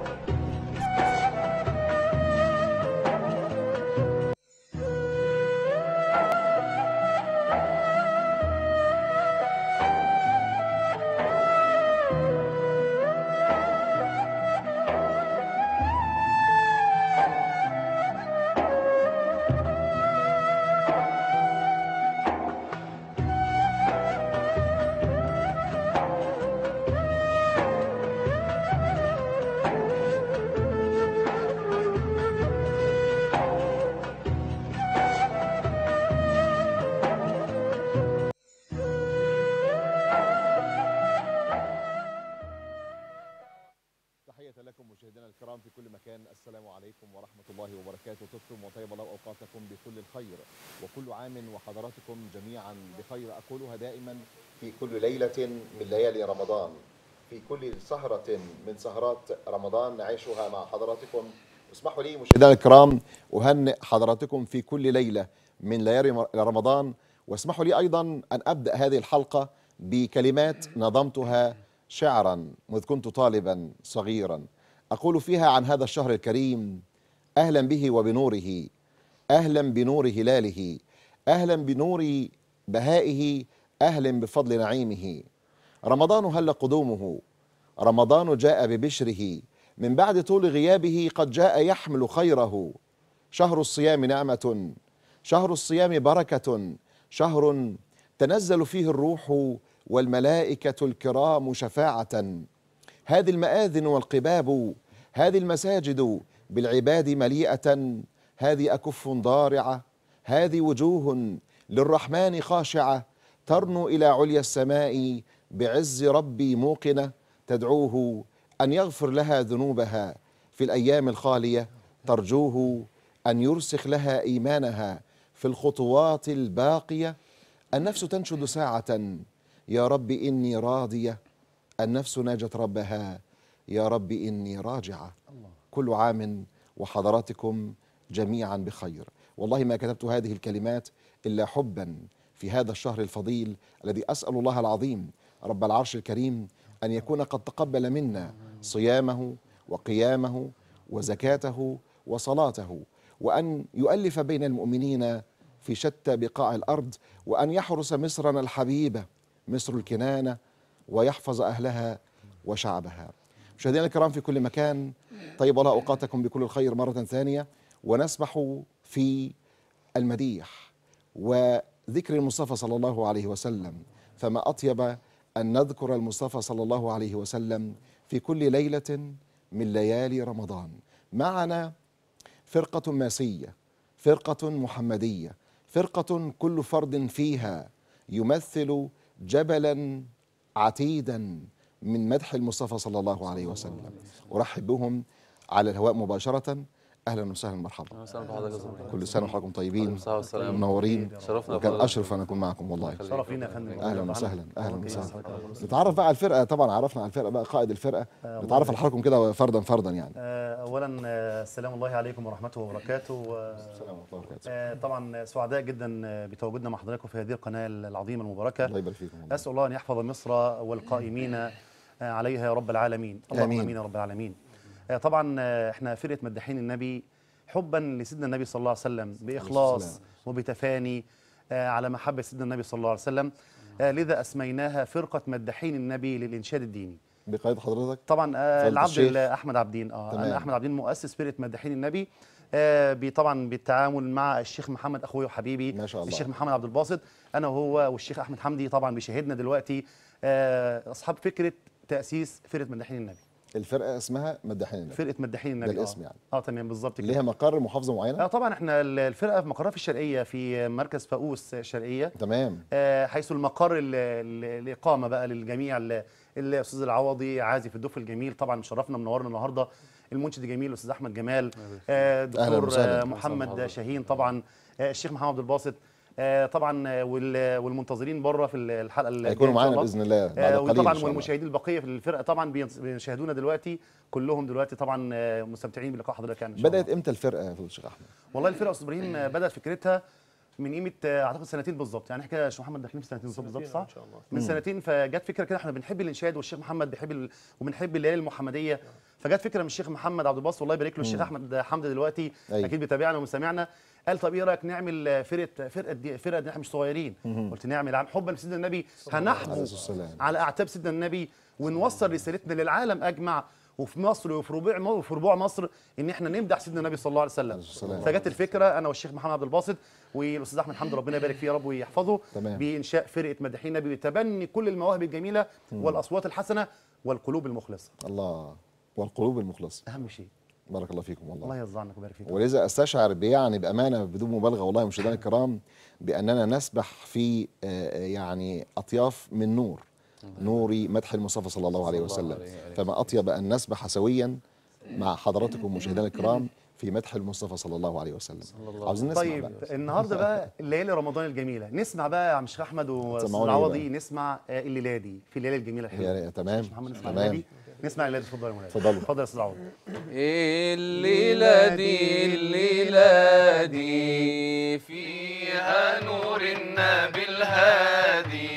you بخير أقولها دائما في كل ليلة من ليالي رمضان. في كل سهرة من سهرات رمضان نعيشها مع حضراتكم. اسمحوا لي مشاهدينا الكرام أهنئ حضراتكم في كل ليلة من ليالي رمضان. واسمحوا لي أيضا أن أبدأ هذه الحلقة بكلمات نظمتها شعرا مذ كنت طالبا صغيرا. أقول فيها عن هذا الشهر الكريم أهلا به وبنوره أهلا بنور هلاله أهلا بنور بهائه أهلا بفضل نعيمه. رمضان هل قدومه؟ رمضان جاء ببشره. من بعد طول غيابه قد جاء يحمل خيره. شهر الصيام نعمة شهر الصيام بركة شهر تنزل فيه الروح والملائكة الكرام شفاعة. هذه المآذن والقباب هذه المساجد بالعباد مليئة. هذه أكف ضارعة هذه وجوه للرحمن خاشعة ترنو إلى عليا السماء بعز ربي موقنة تدعوه أن يغفر لها ذنوبها في الأيام الخالية ترجوه أن يرسخ لها إيمانها في الخطوات الباقية. النفس تنشد ساعة يا رب إني راضية. النفس ناجت ربها يا رب إني راجعة. كل عام وحضراتكم جميعا بخير. والله ما كتبت هذه الكلمات إلا حبا في هذا الشهر الفضيل الذي أسأل الله العظيم رب العرش الكريم أن يكون قد تقبل منا صيامه وقيامه وزكاته وصلاته وأن يؤلف بين المؤمنين في شتى بقاع الأرض وأن يحرس مصرنا الحبيبة مصر الكنانة ويحفظ أهلها وشعبها. مشاهدينا الكرام في كل مكان طيب الله أوقاتكم بكل الخير مرة ثانية ونسبح في المديح. وذكر المصطفى صلى الله عليه وسلم فما أطيب أن نذكر المصطفى صلى الله عليه وسلم في كل ليلة من ليالي رمضان. معنا فرقة ماسية فرقة محمدية فرقة كل فرد فيها يمثل جبلا عتيدا من مدح المصطفى صلى الله عليه وسلم. أرحب بهم على الهواء مباشرة. أهلا وسهلا مرحبا. وسهلا بحضرتك. كل سنة وحضراتكم طيبين. منورين. شرفنا وكان بحضرتك. أشرف أن أكون معكم والله. شرف لينا يا فندم. أهلا وسهلا أهلا وسهلا. نتعرف بقى على الفرقة. طبعا عرفنا على الفرقة بقى قائد الفرقة. نتعرف على حضراتكم كده فردا فردا يعني. آه، اولا آه، السلام الله عليكم ورحمته وبركاته. آه، السلام ورحمة الله وبركاته. آه، طبعا سعداء جدا آه، بتواجدنا مع حضراتكم في هذه القناة العظيمة المباركة. الله يبارك فيكم. أسأل الله أن يحفظ مصر والقائمين آه، عليها يا رب العالمين. اللهم. آمين. يا رب العالمين. آه، طبعا آه، إحنا فرقة مداحين النبي حبا لسيدنا النبي صلى الله عليه وسلم بإخلاص. وبتفاني آه، على محبة سيدنا النبي صلى الله عليه وسلم آه، لذا أسميناها فرقة مداحين النبي للإنشاد الديني بقيادة حضرتك طبعا آه العبد أحمد عبدين آه تمام. أنا أحمد عبدين مؤسس فرقة مداحين النبي آه بي- طبعا بالتعامل مع الشيخ محمد أخوي وحبيبي ما شاء الله. الشيخ محمد عبد الباسط أنا وهو والشيخ أحمد حمدي طبعا بيشاهدنا دلوقتي آه أصحاب فكرة تأسيس فرقة مداحين النبي الفرقة اسمها مداحين. النبي فرقة مداحين النبي ده الاسم آه. يعني. آه تمام بالظبط كده. ليها مقر محافظه معينة؟ آه طبعا إحنا ال- الفرقة في مقرها في الشرقية في مركز فاقوس الشرقيه تمام. آه، حيث المقر ال- ال- الإقامة بقى للجميع ال- الأستاذ العوضي عازف الدف الجميل. طبعا مشرفنا منورنا النهارده. المنشد الجميل الأستاذ أحمد جمال. آه، دكتور. آه، محمد شاهين طبعا. آه، الشيخ محمد عبد الباسط. طبعا آه، وال- والمنتظرين بره في الحلقة الجاية هيكونوا معانا الله. بإذن الله بعد آه، قليل الله. والمشاهدين البقية في الفرقة طبعا بيشاهدونا دلوقتي كلهم دلوقتي طبعا آه، مستمتعين بلقاء حضرتك يعني إن شاء الله. بدات إمتى الفرقة يا الشيخ أحمد والله الفرقة أستاذ إبراهيم آه، بدأت فكرتها من قيمة آه، أعتقد سنتين بالظبط يعني إحنا كده يا شيخ محمد داخلين في سنتين بالظبط صح؟ إن شاء الله من سنتين فجت فكرة كده إحنا بنحب الإنشاد والشيخ محمد بيحب ال... وبنحب الليالي المحمدية فجت فكرة من الشيخ محمد عبد الباسط الله يبارك له الشيخ أحمد حمدي دلوقتي أيوة. أكيد بيتابعنا ومسامعنا قال طب إيه رأيك نعمل فرقه فرقة دي فرقة دي إحنا مش صغيرين. قلت نعمل عم حبا لسيدنا النبي. هنحبو. على أعتاب سيدنا النبي ونوصل رسالتنا للعالم أجمع. وفي مصر وفي ربوع وفي ربوع مصر إن إحنا نمدح سيدنا النبي صلى الله عليه وسلم. فجت الفكرة أنا والشيخ محمد عبد الباسط والأستاذ أحمد حمد ربنا يبارك فيه يا رب ويحفظه تمام. بإنشاء فرقة مداحين النبي بتبني كل المواهب الجميلة والأصوات الحسنة والقلوب المخلصة. الله. والقلوب المخلصة. أهم شيء. بارك الله فيكم والله. الله يرضى عنك ويبارك فيك ولذا أستشعر يعني بأمانة بدون مبالغة والله مشاهدينا الكرام بأننا نسبح في آه، يعني أطياف من نور نور مدح المصطفى صلى الله عليه وسلم. فما أطيب أن نسبح سويا مع حضراتكم مشاهدينا الكرام في مدح المصطفى صلى الله عليه وسلم. عاوزين نسمع طيب بقى. النهارده بقى ليالي رمضان الجميلة. نسمع بقى يا عم الشيخ أحمد واستاذ سمعوني العوضي بقى. نسمع آه، الليلة دي في الليلة الجميلة الحلوة. تمام. شيخ محمد نسمع تمام. نسمع الليلة دي اتفضل يا مولانا. اتفضلوا. اتفضل يا أستاذ العوضي الليلة دي الليلة دي فيها نور النبي الهادي.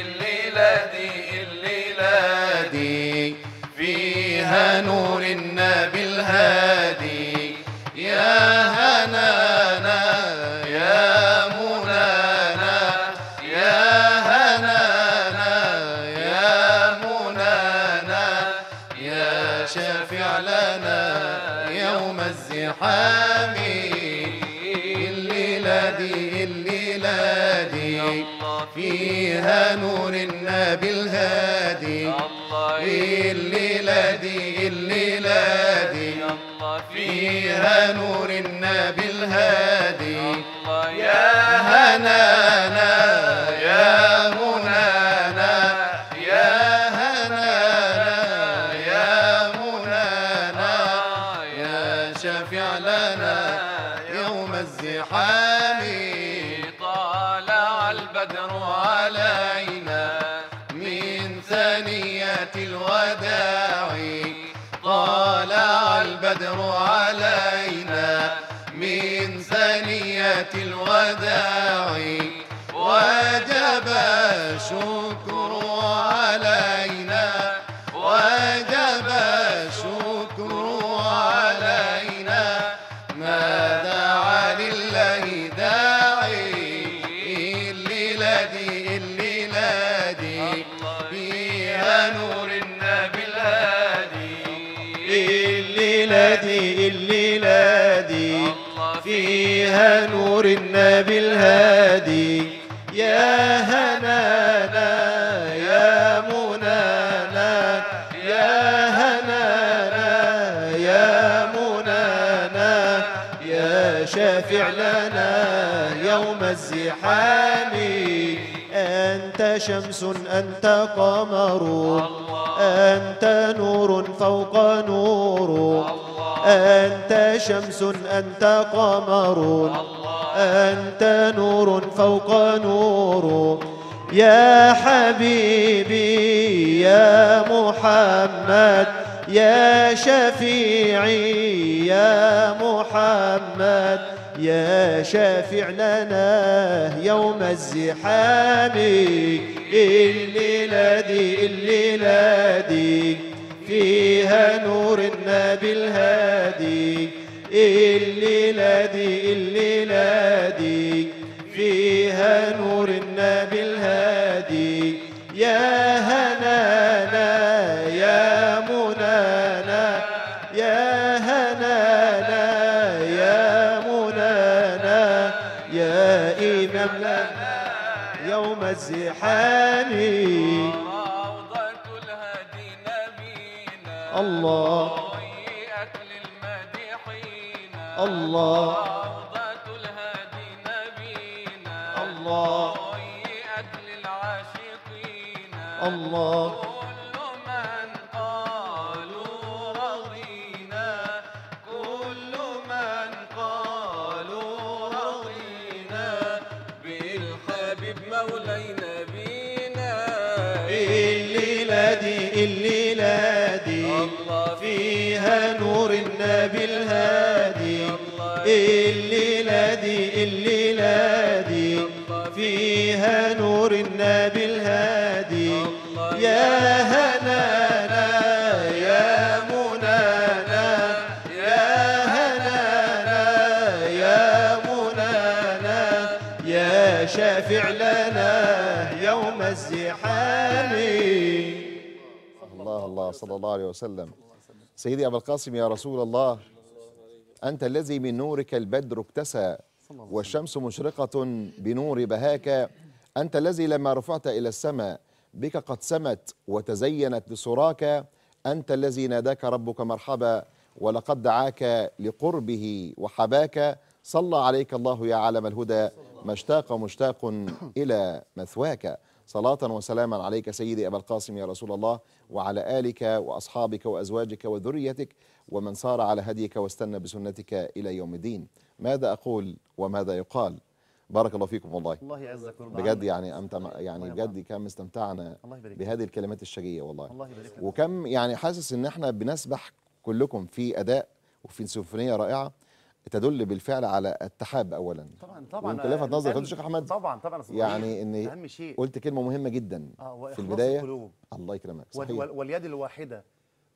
الليلة دي الليلة دي فيها نور النبي الهادي. نور النبي الهادي يا نور النبي الهادي. يا هنانا يا منانا يا هنانا يا منانا يا شافع لنا يوم الزحام. أنت شمس أنت قمر أنت نور فوق نور. أنت شمس أنت قمر. أنت نور فوق نور. يا حبيبي يا محمد. يا شفيعي يا محمد. يا شافع لنا يوم الزحام. الليلة دي الليلة دي فيها نور النبي الهادي الليلة دي الليلة دي فيها نور النبي الهادي يا هنانا يا منانا. يا هنانا يا منانا. يا إمام لنا يوم الزحام. الله. ضيئت للمديحين الله. روضة الهادي نبينا الله. ضيئت للعاشقين الله. هادي. الليلة دي الليلة دي. فيها نور النبي الهادي. يا هنانا يا منانا. يا هنانا يا منانا. يا شافع لنا يوم الزحام. الله الله. صلى الله عليه وسلم. سيدي أبا القاسم يا رسول الله. أنت الذي من نورك البدر اكتسى والشمس مشرقة بنور بهاك. أنت الذي لما رفعت إلى السماء بك قد سمت وتزينت لسراك أنت الذي ناداك ربك مرحبا ولقد دعاك لقربه وحباك. صلى عليك الله يا عالم الهدى. ما اشتاق مشتاق إلى مثواك. صلاة وسلاما عليك سيدي أبا القاسم يا رسول الله وعلى آلك وأصحابك وأزواجك وذريتك ومن سار على هديك واستنى بسنتك إلى يوم الدين. ماذا أقول وماذا يقال؟ بارك الله فيكم والله. الله يعزك ويرضى بجد. يعني أمتع يعني بجد كم استمتعنا. بهذه الكلمات الشجية والله. الله وكم يعني حاسس إن إحنا بنسبح كلكم في أداء وفي سيمفونية رائعة تدل بالفعل على التحاب اولا. طبعا طبعا. وأنت لفت نظري الآن- فضل الشيخ أحمد. طبعا طبعا. يعني. ان أهم شيء. قلت كلمة مهمة جدا آه في البداية. القلوب. الله يكرمك صحيح. وال- واليد الواحدة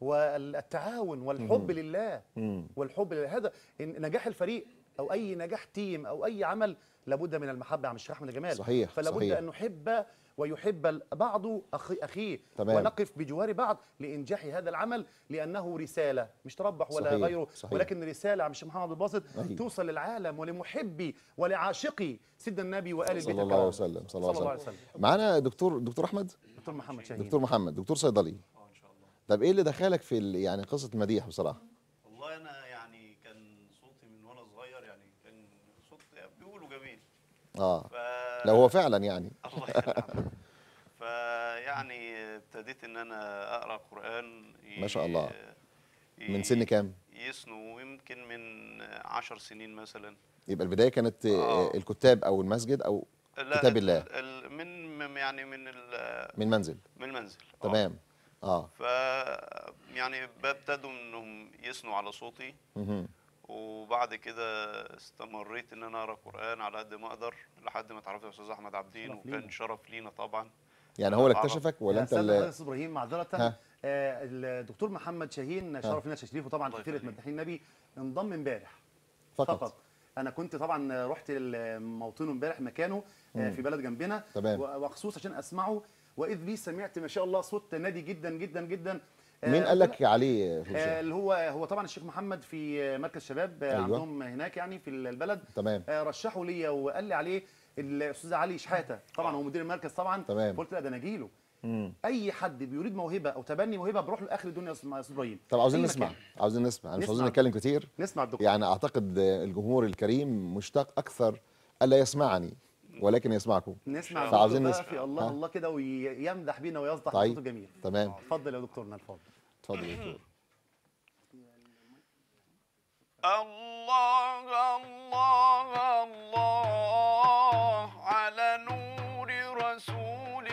والتعاون والحب لله مم. والحب لله هذا نجاح الفريق أو أي نجاح تيم أو أي عمل لابد من المحبة يا عم الشيخ أحمد جمال صحيح، فلا بد صحيح. أن نحب ويحب البعض أخي أخيه تمام. ونقف بجوار بعض لإنجاح هذا العمل لأنه رسالة مش تربح ولا صحيح، غيره صحيح. ولكن رسالة يا عم الشيخ محمد عبد الباسط. توصل للعالم ولمحبي ولعاشقي سيدنا النبي وآل البيت صلى الله. عليه وسلم صلى الله عليه وسلم معانا دكتور دكتور أحمد دكتور محمد شاهين دكتور محمد دكتور صيدلي طب إيه اللي دخلك في ال- يعني قصة المديح بصراحة والله أنا يعني كان صوتي من وأنا صغير يعني كان صوت بيقولوا جميل آه ف لو هو فعلا يعني الله يرحمه فيعني ابتديت إن أنا أقرأ قرآن ي- ما شاء الله. ي- من سن كام يسنو يمكن من عشر سنين مثلا يبقى البداية كانت آه،. الكتاب أو المسجد أو لا كتاب ال- الله. ال- من يعني من ال- من منزل من المنزل آه. تمام آه ف يعني ببتدوا إنهم يثنوا على صوتي مهم. وبعد كده استمريت إن أنا أقرأ قرآن على قد ما أقدر لحد ما اتعرفت على الاستاذ احمد عبدين شرف لينا. وكان شرف لينا طبعا. يعني هو اللي. اكتشفك ولا أنت أستاذ اللي الرئيس إبراهيم معذرة. آه الدكتور محمد شاهين شرف لنا تشريفه طبعا كثير. مداحين النبي انضم إمبارح. فقط, فقط. أنا كنت طبعا رحت موطنه إمبارح مكانه آه، في بلد جنبنا. تمام. وخصوص عشان أسمعه. وإذ بي سمعت ما شاء الله صوت نادي جدا جدا جدا. مين قال لك عليه في آه،؟ اللي هو هو طبعا الشيخ محمد في مركز شباب آه، أيوة. عندهم هناك يعني في البلد تمام آه، رشحوا ليا وقال لي عليه الأستاذ علي شحاتة طبعا هو مدير المركز طبعا تمام. قلت لا ده أنا اجيله مم. أي حد بيريد موهبة أو تبني موهبة بروح له اخر الدنيا يا أستاذ إبراهيم طب عاوزين نسمع. عاوزين نسمع مش. عاوزين نتكلم كتير نسمع الدكتور يعني أعتقد الجمهور الكريم مشتاق أكثر ألا يسمعني ولكن يسمعكم نسمع فعاوزين نسمع. في الله ها؟ الله كده ويمدح بينا ويصدح طيب. بصوته جميل تمام اتفضل يا دكتورنا الفاضل اتفضل يا دكتور الله الله الله على نور رسول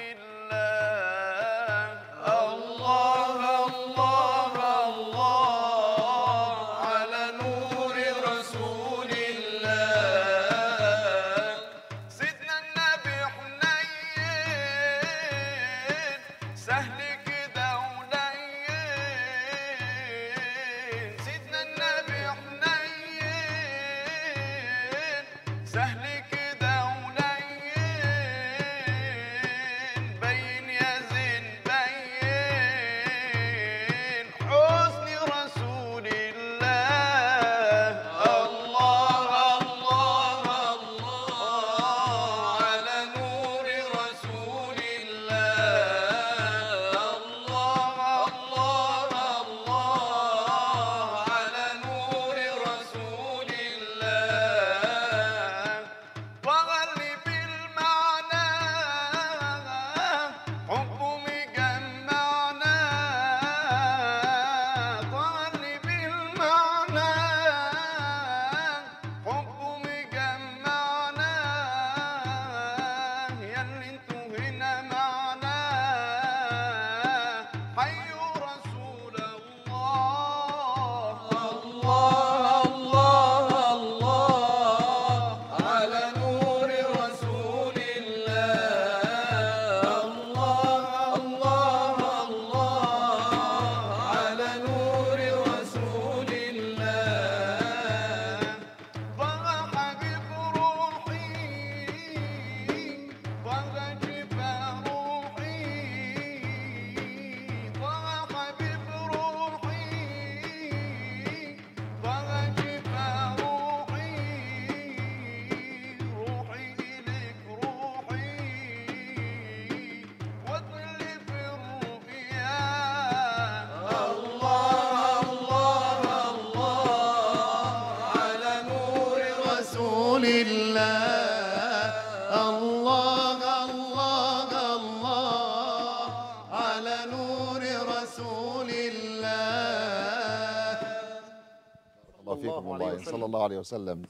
الله عليه وسلم.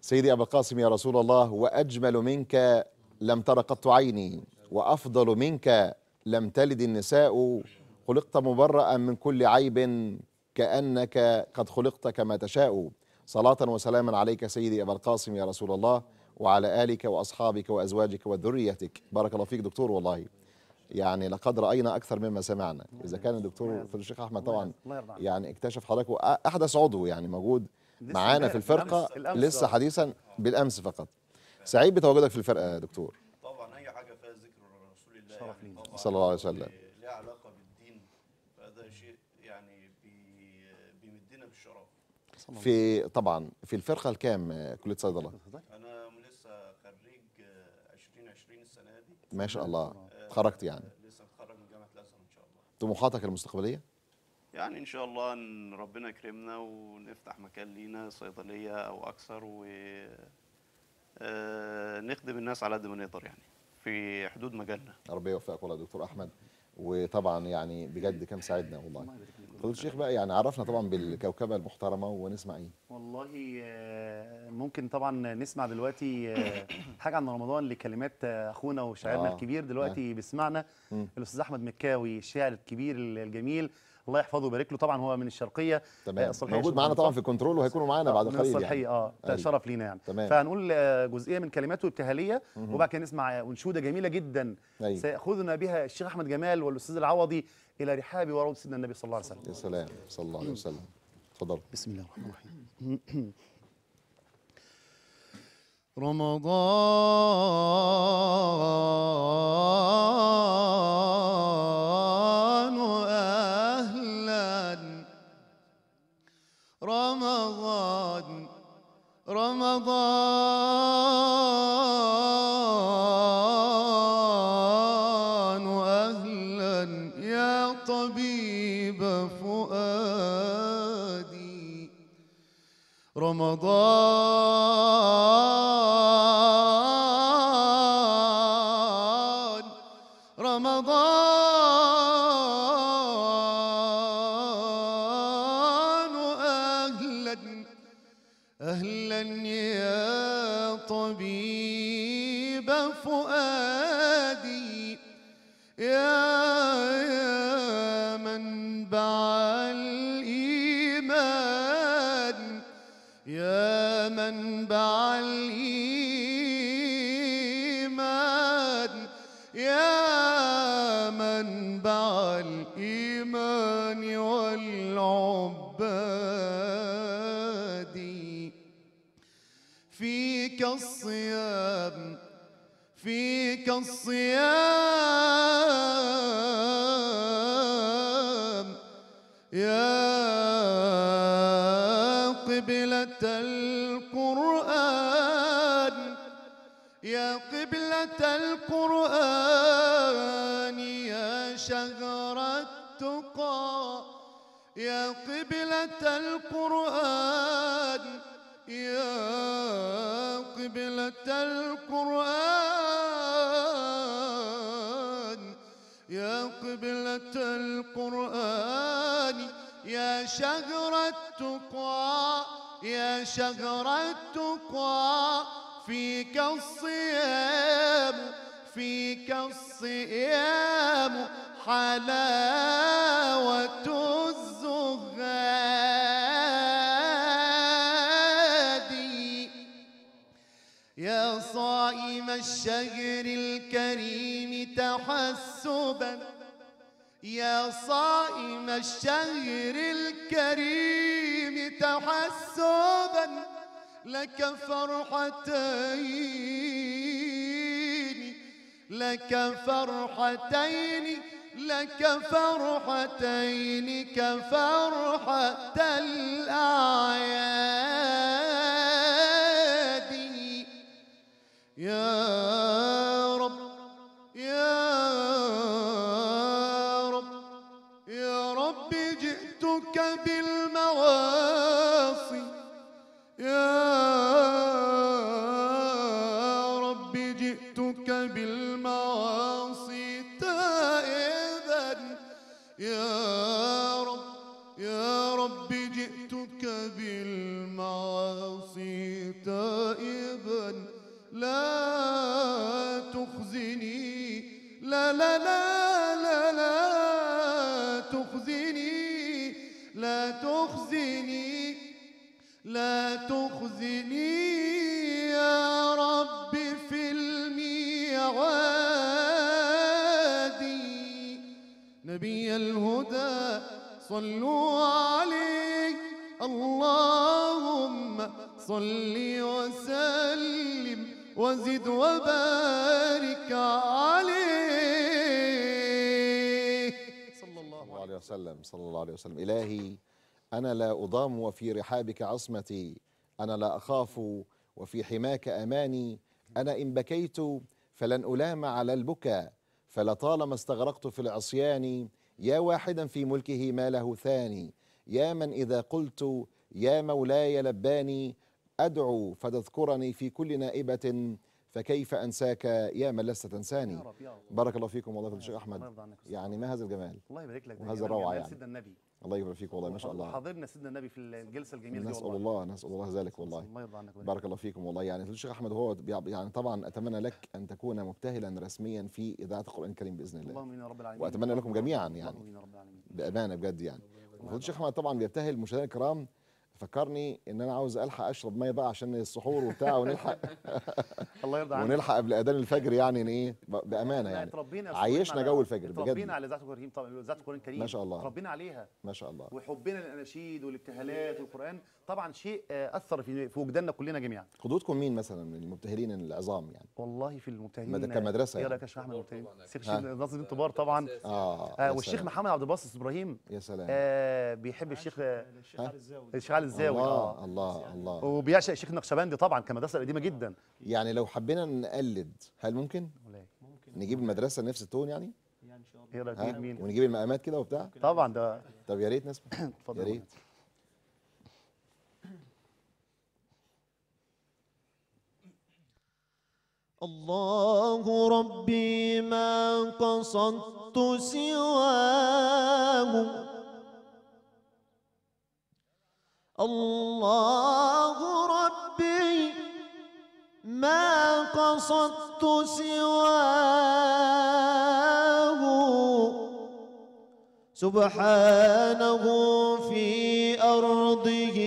سيدي أبا القاسم يا رسول الله وأجمل منك لم تر قط عيني وأفضل منك لم تلد النساء. خلقت مبرأ من كل عيب كأنك قد خلقت كما تشاء. صلاة وسلاما عليك سيدي أبا القاسم يا رسول الله وعلى آلك وأصحابك وأزواجك وذريتك. بارك الله فيك دكتور والله. يعني لقد رأينا أكثر مما سمعنا. إذا كان الدكتور الشيخ أحمد طبعا. يعني اكتشف حضرتك أحدث عضو يعني موجود. معانا في الأمس، لسه آه. حديثا بالأمس فقط. سعيد بتواجدك في الفرقة يا دكتور. طبعا أي حاجة فيها ذكر رسول الله يعني. طبعا. صلى الله عليه وسلم. ليها علاقة بالدين فده شيء يعني بي بيمدنا بالشرف. في طبعا في الفرقة الكام آه، كلية صيدلة أنا لسه خريج آه، 2020 السنة دي. ما شاء الله. آه، اتخرجت يعني. لسه متخرج من جامعة الأزهر إن شاء الله. طموحاتك المستقبلية؟ يعني إن شاء الله إن ربنا يكرمنا ونفتح مكان لينا صيدلية أو أكثر و آه، نخدم الناس على قد ما نقدر يعني في حدود مجالنا. ربنا يوفقك والله يا دكتور أحمد. وطبعا يعني بجد كان ساعدنا والله. فضل الشيخ بقى يعني عرفنا طبعا بالكوكبة المحترمة ونسمع إيه. والله آه، ممكن طبعا نسمع دلوقتي آه، حاجة عن رمضان لكلمات آه، أخونا وشاعرنا آه. الكبير دلوقتي بيسمعنا مم. الأستاذ أحمد مكاوي الشاعر الكبير الجميل. الله يحفظه ويبارك له. طبعا هو من الشرقية تمام. الصالحية موجود معانا طبعا. في كنترول وهيكونوا معانا بعد من قليل الصالحيه يعني. آه ده أيوة. شرف لينا يعني. تمام. فهنقول آه، جزئية من كلماته الابتهاليه وبعد كده نسمع انشوده جميلة جدا أيوة. سيأخذنا بها الشيخ أحمد جمال والأستاذ العوضي إلى رحاب وروض سيدنا النبي صلى الله عليه وسلم. يا سلام. صلى الله عليه وسلم. اتفضل بسم الله الرحمن الرحيم. رمضان رمضان رمضان أهلا يا طبيب فؤادي. رمضان والعباد فيك الصيام فيك الصيام. يا قبلة القرآن يا قبلة القرآن. قبلة القرآن. يا قبلة القرآن. يا قبلة القرآن. يا شهر التقى. يا شهر التقى. فيك الصيام. فيك الصيام. حلاوة الشهر الكريم تحسبا. يا صائم الشهر الكريم تحسبا. لك فرحتين لك فرحتين لك فرحتين كفرحة الأعياد. يا رب يا رب يا رب جئتك بالمعاصي يا رب جئتك بالمعاصي تائبا. يا رب يا رب جئتك بالمعاصي تائبا لا تخزني. لا لا لا لا لا تخزني. لا تخزني. لا تخزني يا رب في الميعاد. نبي الهدى صلوا عليه. اللهم صل وسلم وزد وبارك عليه. صلى الله عليه وسلم صلى الله عليه وسلم. إلهي أنا لا أضام وفي رحابك عصمتي. أنا لا أخاف وفي حماك أماني. أنا إن بكيت فلن ألام على البكا فلطالما استغرقت في العصيان يا واحدا في ملكه ما له ثاني. يا من إذا قلت يا مولاي لباني. أدعو فتذكرني في كل نائبة فكيف أنساك يا من لست تنساني؟ بارك الله فيكم والله فضيلة الشيخ أحمد. يعني ما هذا الجمال؟ الله يبارك لك ده وهذا جمال روعة جمال يعني. سيدنا النبي. الله يبارك فيك والله ما شاء الله. حاضرنا سيدنا النبي في الجلسة الجميلة دي نسأل والله. الله نسأل الله ذلك والله. الله يرضى عنك بارك الله فيكم والله. يعني الشيخ أحمد هو يعني طبعا أتمنى لك أن تكون مبتهلا رسميا في إذاعة القرآن الكريم بإذن الله. اللهم امين يا رب العالمين. وأتمنى لكم جميعاً يعني. اللهم يا رب العالمين. بأمانة بجد يعني. الشيخ أحمد طبعا بيبتهل مشاهدينا الكرام فكرني إن أنا عاوز ألحق أشرب مية بقى عشان السحور وبتاع ونلحق. الله يرضى عنك. ونلحق قبل أذان الفجر يعني إيه بأمانة يعني. عيشنا على- جو الفجر بجد. على اذاعه القران الكريم طبعا اذاعه القرآن الكريم. ما شاء الله. اتربينا عليها. ما شاء الله. وحبنا للأناشيد والابتهالات والقرآن. طبعا شيء آه، أثر في في وجداننا كلنا جميعا. قدوتكم مين مثلا؟ من المبتهلين العظام يعني. والله في المبتهلين. مد- كمدرسة إيه يعني. يا شيخ أحمد المبتهلين. الشيخ ناصر الدين طبار طبعا. آه آه والشيخ. محمد عبد الباسط إبراهيم يا سلام. آه بيحب الشيخ الشيخ علي الزاوي. الله آه. الله الله. وبيعشق الشيخ النقشبندي طبعا كمدرسة قديمه جدا. يعني لو حبينا نقلد هل ممكن؟ نجيب المدرسة نفس التون يعني؟ إيه رأيك؟ ها؟ مين؟ مين ونجيب المقامات كده وبتاع؟ طبعا ده طب يا ريت نسمع. اتفضل. يا ريت. الله ربي ما قصدت سواه الله ربي ما قصدت سواه. سبحانه في أرضه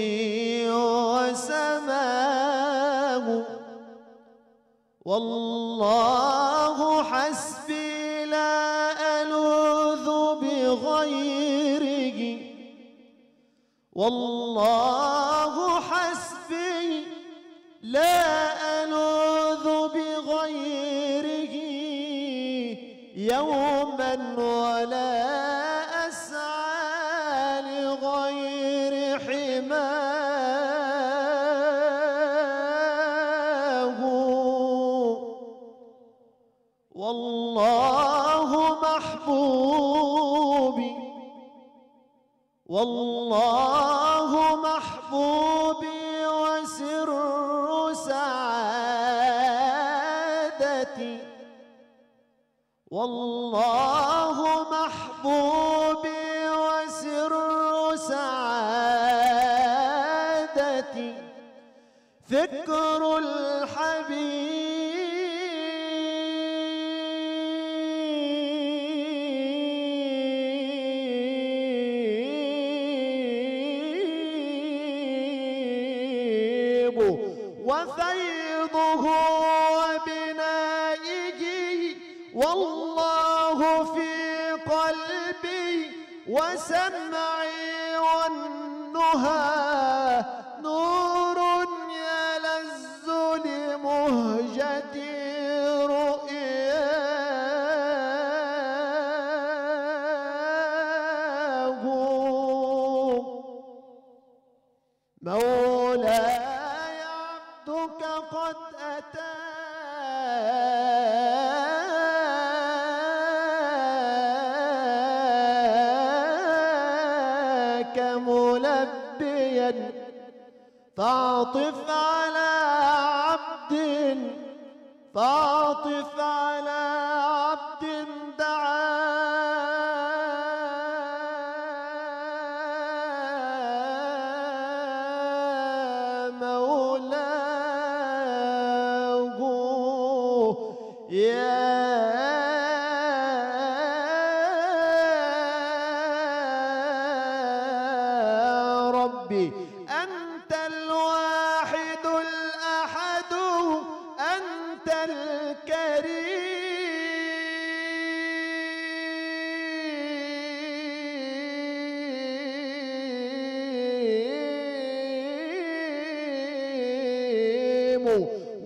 وسماه. والله حسبي والله والله محبوبي وسر سعادتي. فكر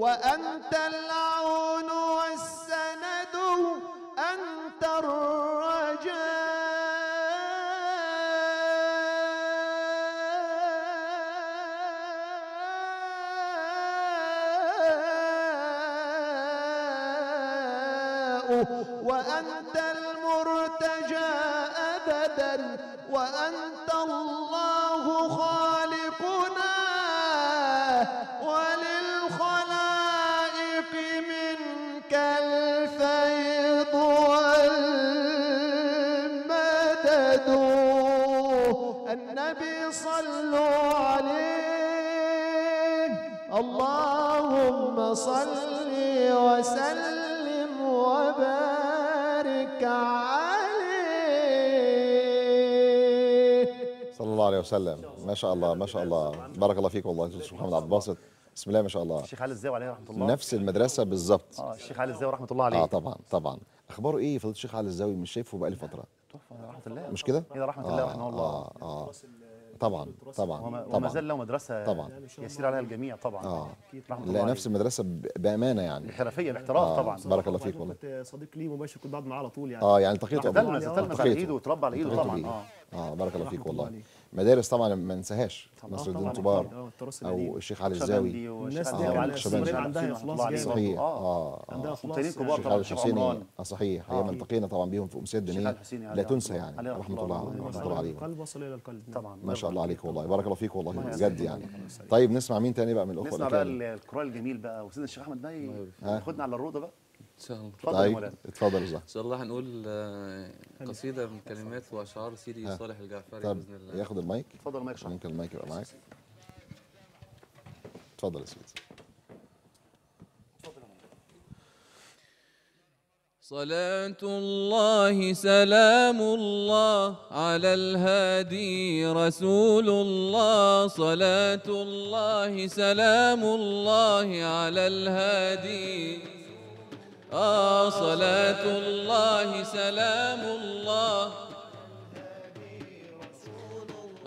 وأنت العون الله عليه وسلم. ما شاء الله ما شاء الله. بارك الله فيك والله الشيخ محمد عبد الباسط. بسم الله ما شاء الله. الشيخ علي الزاوي عليه رحمة الله. نفس المدرسة بالظبط. آه الشيخ علي الزاوي رحمة الله عليه. آه طبعا طبعا. أخباره إيه؟ فضيلة الشيخ علي الزاوي مش شايفه بقالي فترة. توفى رحمة الله. مش كده؟ إلى رحمة الله رحمة الله. آه آه. طبعا طبعا وما, طبعا. زال له مدرسة طبعا. يسير عليها الجميع طبعا. آه. رحمة لا الله نفس المدرسة بأمانة يعني. بحرفيه باحتراف آه. طبعا. بارك الله فيك والله. كنت صديق ليه مباشر كنت بقعد معاه على طول يعني. آه يعني التقيته تلمس آه، تلمس على إيده وتربى على إيده التقيته طبعا. آه. آه بارك الله فيك والله. مدارس طبعا ما ننساهاش طبعاً. نصر آه، الدين. طبار آه، أو. الشيخ علي الزاوي والشيخ الناس علي دي. الشيخ عندها جامد. برضه. صحيح آه آه عندها مبتدئين كبار طبعا علي الشيخ الحسيني عمران آه صحيح آه. أيام التقينا طبعا بيهم في أمسية الدينيه لا تنسى يعني رحمة رحمة الله. رحمة الله عليهم القلب وصل إلى القلب طبعا ما شاء الله عليك والله بارك الله فيك والله الله بجد. يعني طيب نسمع مين تاني بقى من الأخوة نسمع بقى؟ القرآن الجميل بقى وسيدنا الشيخ أحمد ها. ياخدنا على الروضة بقى ان شاء الله اتفضل يا طيب اتفضل يا إن شاء الله هنقول آه، قصيدة من كلمات وأشعار سيدي. صالح الجعفري طب بإذن الله. ياخد المايك. اتفضل المايك ممكن المايك يبقى معاك. اتفضل يا سيدي. صلاة الله سلام الله على الهادي رسول الله. صلاة الله سلام الله على الهادي. آه صلاة الله سلام الله.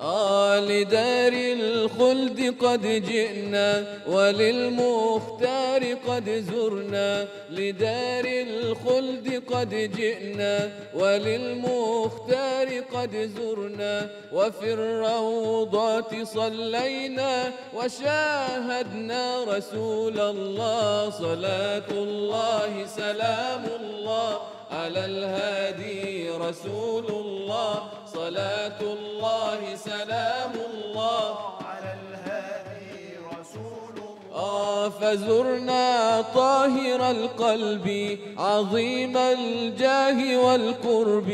آه لدار الخلد قد جئنا وللمختار قد زرنا لدار الخلد قد جئنا وللمختار قد زرنا وفي الروضات صلينا وشاهدنا رسول الله صلاة الله سلام الله على الهادي رسول الله. صلاة الله سلام الله. آه فزرنا طاهر القلب عظيم الجاه والقرب.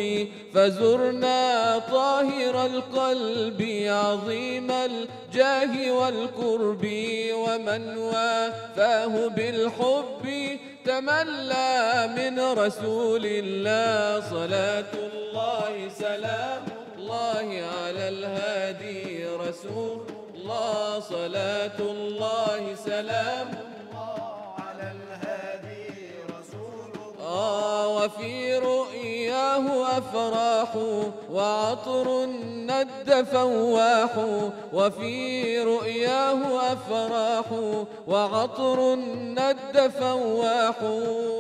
فزرنا طاهر القلب عظيم الجاه والقرب. ومن وافاه بالحب تملى من رسول الله صلاة الله سلام الله على الهادي رسول الله صلاة الله سلام وفي رؤياه أفراح وعطر ند فواح وفي رؤياه أفراح وعطر ند فواح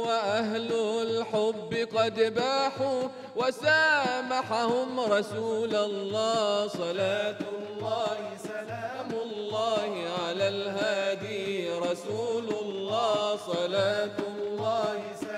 وأهل الحب قد باحوا وسامحهم رسول الله صلاة الله سلام الله على الهادي رسول الله صلاة الله سلام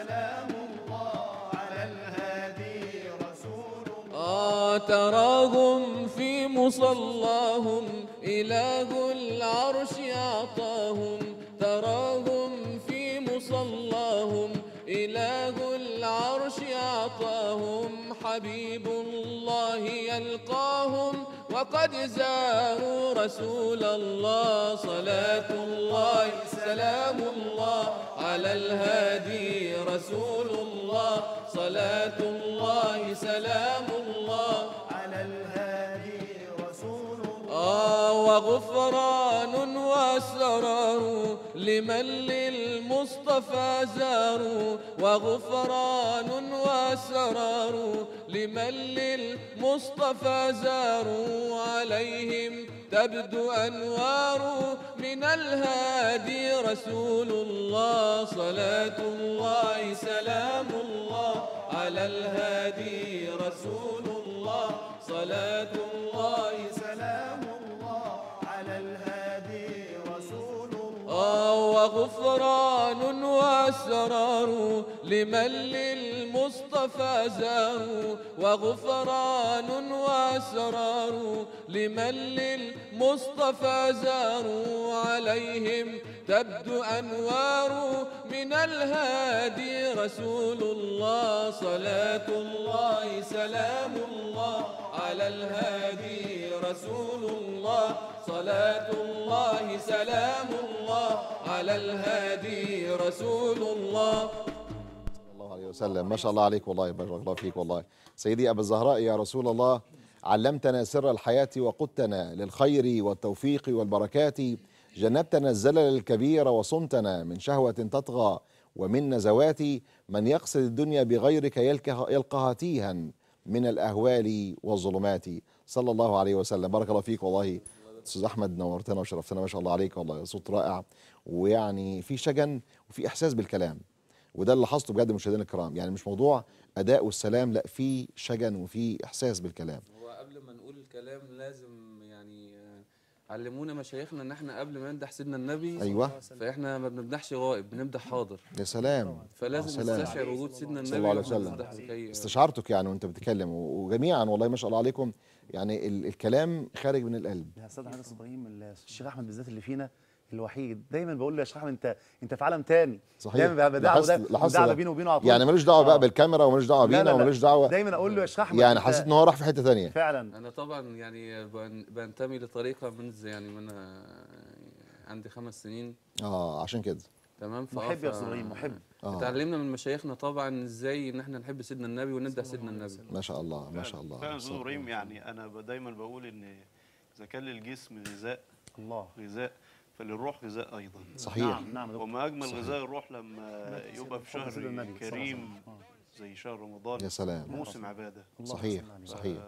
الله آه تراهم في مصلاهم. إله العرش أعطاهم. تراهم في مصلاهم. إله العرش أعطاهم. حبيب الله يلقاهم. وقد زاروا رسول الله. صلاة الله سلام الله على الهادي رسول الله. صلاة الله سلام الله آه وغفران وأسرار لمن للمصطفى زاروا وغفران وأسرار لمن للمصطفى زاروا عليهم تبدو أنوار من الهادي رسول الله. صلاة الله سلام الله على الهادي رسول الله صلاة الله سلام آه وغفران وأسرار لمن للمصطفى زاروا وغفران وأسرار لمن للمصطفى زاروا عليهم تبدو أنوار من الهادي رسول الله. صلاة الله سلام الله على الهادي رسول الله صلاة الله سلام الله. على الهادي رسول الله. صلى الله عليه وسلم. ما شاء الله عليك والله بارك الله فيك والله. سيدي أبا الزهراء يا رسول الله علمتنا سر الحياة وقدتنا للخير والتوفيق والبركات. جنبتنا الزلل الكبير وصنتنا من شهوة تطغى. ومن نزوات من يقصد الدنيا بغيرك يلقى يلقاها تيها. من الأهوال والظلمات. صلى الله عليه وسلم. بارك الله فيك والله. أستاذ أحمد نورتنا وشرفتنا ما شاء الله عليك والله. صوت رائع. ويعني في شجن وفي إحساس بالكلام. وده اللي لاحظته بجد مشاهدينا الكرام. يعني مش موضوع أداء والسلام لأ في شجن وفي إحساس بالكلام. هو قبل ما نقول الكلام لازم علمونا مشايخنا إن إحنا قبل ما نمدح سيدنا النبي أيوه. فإحنا ما بنمدحش غائب بنمدح حاضر. يا سلام. فلازم. نستشعر وجود سيدنا النبي صلى الله عليه وسلم. استشعرتك يعني وأنت بتتكلم. وجميعا والله ما شاء الله عليكم. يعني ال- الكلام خارج من القلب. يا أستاذ حضرتك إبراهيم الشيخ أحمد بالذات اللي فينا الوحيد. دايما بقول له يا أحمد أنت أنت في عالم تاني. صحيح. دايما بدعوة ده. بينه وبينه على طول. يعني ملوش دعوة بقى آه. بالكاميرا وملوش دعوة بينا. وملوش دعوة. دايما أقول له يا أحمد يعني حسيت إن هو راح في حتة ثانية فعلا. أنا طبعا يعني بن- بنتمي لطريقة منذ يعني من أنا عندي خمس سنين. آه عشان كده. تمام؟ محب يا إبراهيم محب. آه. اتعلمنا من مشايخنا طبعا إزاي إن إحنا نحب سيدنا النبي ونمدح سيدنا النبي. ما شاء الله ما شاء الله. فعلا أستاذ إبراهيم يعني. أنا دايما بقول إن إذا كان للجسم غذاء الله. غذاء فللروح غذاء أيضا صحيح نعم نعم. وما أجمل صحيح. غذاء الروح لما يبقى في شهر كريم وسلم. زي شهر رمضان يا سلام موسم عبادة صحيح صحيح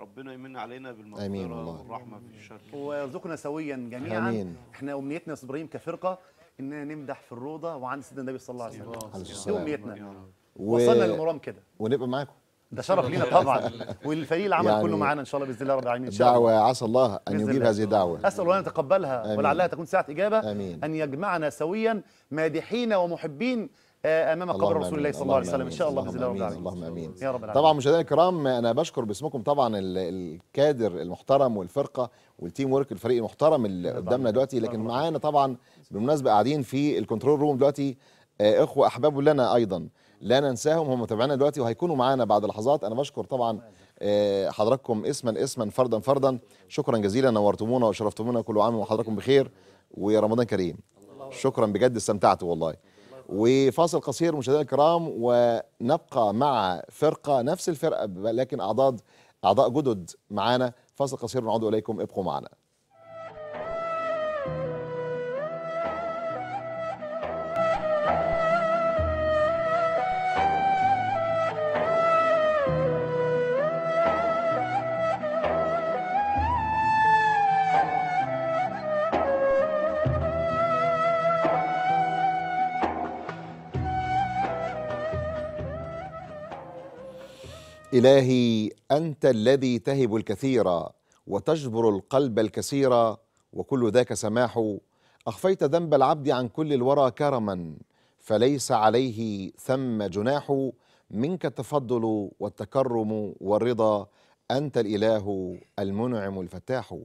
ربنا يمن علينا بالمغفرة والله. والرحمة في الشهر ويرزقنا سويا جميعا آمين. إحنا أمنيتنا يا أستاذ إبراهيم كفرقة اننا نمدح في الروضة وعند سيدنا النبي صلى الله عليه وسلم دي. أمنيتنا. وصلنا للمرام كده ونبقى معاكم ده شرف لينا طبعا. والفريق العمل يعني كله معانا إن شاء الله بإذن الله رب العالمين. إن شاء الله. دعوة عسى الله بإذن يجيب. هذه الدعوة. أسأل الله أن يتقبلها. ولعلها تكون ساعة إجابة. آمين. أن يجمعنا سويا مادحين ومحبين آه، أمام قبر رسول الله. صلى الله عليه وسلم. إن شاء الله. بإذن الله رب العالمين. اللهم آمين. يا رب العالمين. طبعا مشاهدينا الكرام أنا بشكر باسمكم طبعا ال- الكادر المحترم والفرقة وال teamwork الفريق المحترم اللي قدامنا دلوقتي. لكن معانا طبعا بالمناسبه قاعدين في ال control room دلوقتي آه، إخوة احباب لنا أيضا. لا ننساهم هم متابعينا دلوقتي وهيكونوا معانا بعد لحظات. أنا بشكر طبعا آه، حضراتكم اسما اسما فردا فردا. شكرا جزيلا نورتمونا وشرفتمونا كل عام وحضراتكم بخير ورمضان كريم. شكرا بجد استمتعت والله. وفاصل قصير مشاهدينا الكرام ونبقى مع فرقة نفس الفرقة لكن اعضاء أعضاء جدد معانا. فاصل قصير ونعود إليكم. ابقوا معنا. إلهي أنت الذي تهب الكثير وتجبر القلب الكثير وكل ذاك سماح. أخفيت ذنب العبد عن كل الورى كرما فليس عليه ثم جناح. منك التفضل والتكرم والرضا أنت الإله المنعم الفتاح.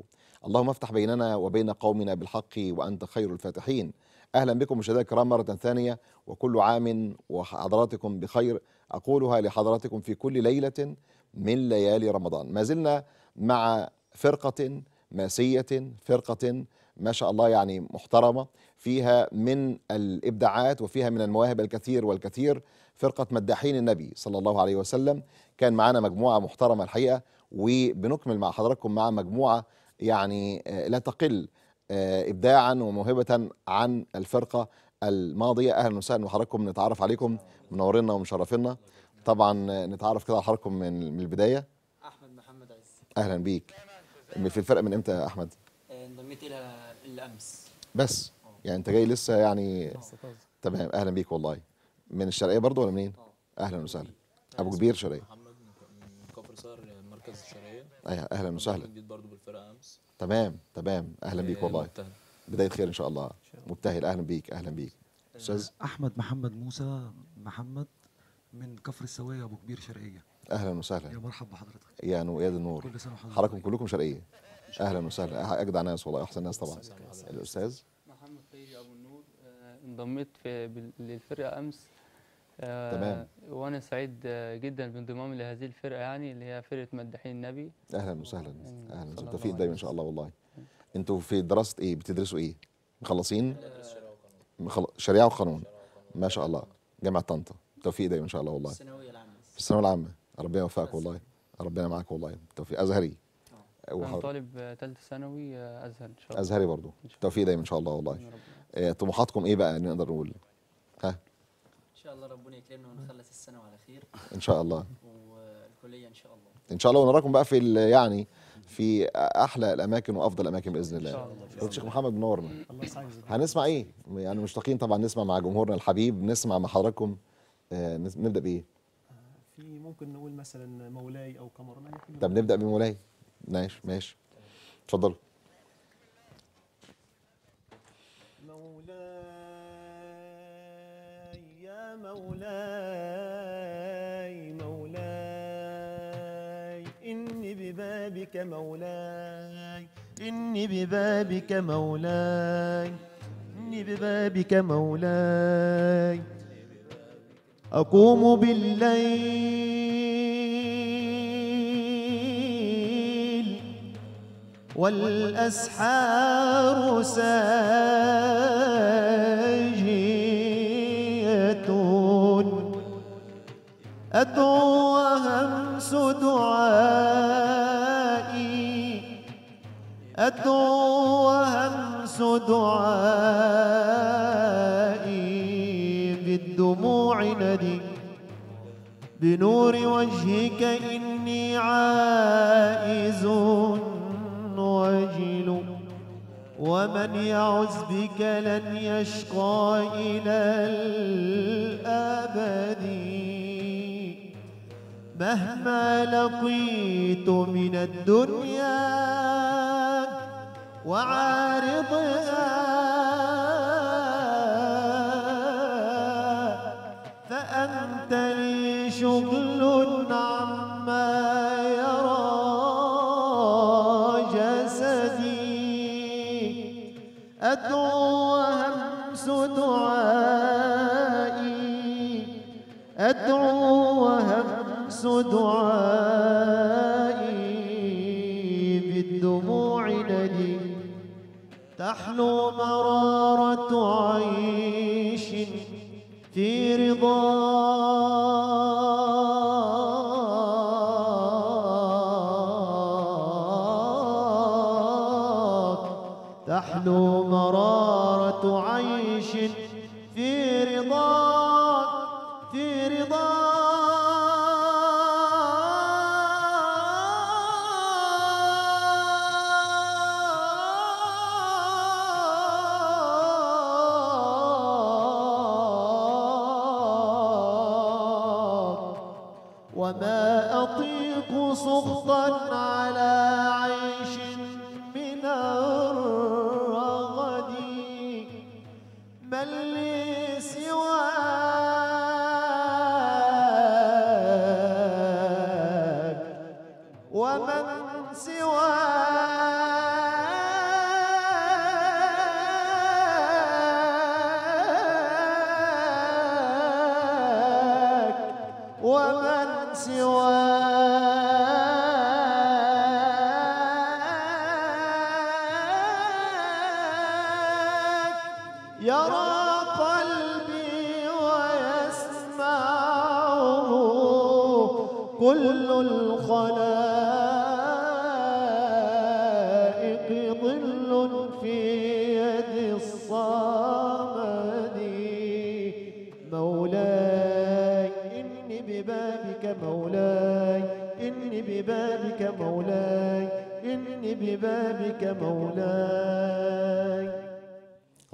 اللهم افتح بيننا وبين قومنا بالحق وأنت خير الفاتحين. أهلا بكم مشاهدينا الكرام مرة ثانية وكل عام وحضراتكم بخير. أقولها لحضراتكم في كل ليلة من ليالي رمضان. ما زلنا مع فرقة ماسية فرقة ما شاء الله يعني محترمة فيها من الإبداعات وفيها من المواهب الكثير والكثير. فرقة مداحين النبي صلى الله عليه وسلم. كان معنا مجموعة محترمة الحقيقة وبنكمل مع حضراتكم مع مجموعة يعني آه، لا تقل آه، إبداعا وموهبة عن الفرقة الماضية. أهلا وسهلا بحضراتكم نتعرف عليكم منورنا ومشرفينا طبعا آه، نتعرف كده على حضراتكم من البداية. أحمد محمد عز. أهلا بيك. في الفرقة من إمتى يا أحمد؟ آه، انضميت إلى الأمس. بس. يعني أنت جاي لسه يعني تمام. أهلا بيك والله. من الشرقية برضو ولا منين؟ أهلا وسهلا. أبو كبير شرقية. محمد من كفر صقر مركز الشرقية. أيوة أهلا وسهلا. جديد برضو بالفرقة أمس. تمام تمام. أهلا بيك آه، والله. بداية خير إن شاء الله. مبتهل. أهلا بيك. أهلا بيك. أستاذ؟ أحمد محمد موسى. محمد من كفر السوية أبو كبير شرقية. أهلا يا وسهلا مرحب بحضرتك. يا نوياد النور. كل سنة وحضرتك. حضراتكم كلكم شرقية. أهلا وسهلا. أجدع ناس والله أحسن ناس طبعا. الأستاذ؟ محمد طيري أبو النور. آه، انضميت في للفرقة أمس. آه، تمام. وأنا سعيد آه، جدا بانضمامي لهذه الفرقة يعني اللي هي فرقة مداحين النبي. أهلا وسهلا. يعني أهلا صلى وسهلا. توفيق دايما إن شاء الله والله. أنتوا في دراسة إيه؟ بتدرسوا إيه؟ مخلصين؟ مخل... شريعة وقانون. ما شاء الله. جامعة طنطا. توفيق دايما إن شاء الله والله. الثانوية العامة. في الثانوية العامة. ربنا يوفقك والله. ربنا معاك والله. توفيق. أزهري. أنا طالب ثالثه ثانوي آه، أزهر إن شاء الله. أزهري برضو. توفيق دايما إن شاء الله والله. آه، طموحاتكم إيه بقى نقدر نقول؟ ها؟ إن شاء الله ربنا يكرمنا ونخلص السنة على خير. إن شاء الله. والكلية إن شاء الله. إن شاء الله. ونراكم بقى في ال- يعني في أحلى الأماكن وأفضل الأماكن بإذن الله. إن شاء الله. الشيخ محمد منورنا هنسمع إيه؟ يعني مشتاقين طبعا نسمع مع جمهورنا الحبيب نسمع مع حضراتكم. آه، نبدأ بإيه؟ في ممكن نقول مثلا مولاي أو قمرنا لكن طب نبدأ بمولاي. ماشي ماشي. اتفضلوا. مولاي يا مولاي. ببابك مولاي. إني ببابك مولاي. إني ببابك مولاي. أقوم بالليل والأسحار ساجية. أدعو وهمس دعائي أدعو وهمس دعائي بالدموع ندي بنور وجهك إني عائز وجل ومن يعز بك لن يشقى إلى الأبد. مهما لقيت من الدنيا وعارضها فأنت لي شغل عما يرى جسدي. أدعو وهمس دعائي. أدعو وهمس دعائي.